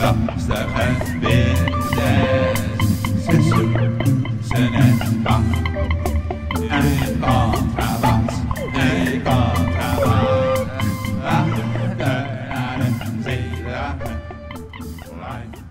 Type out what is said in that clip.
Sapsahan beden Sesu senen bak En kontrabas En kontrabas Vahderen zeyrahın Right.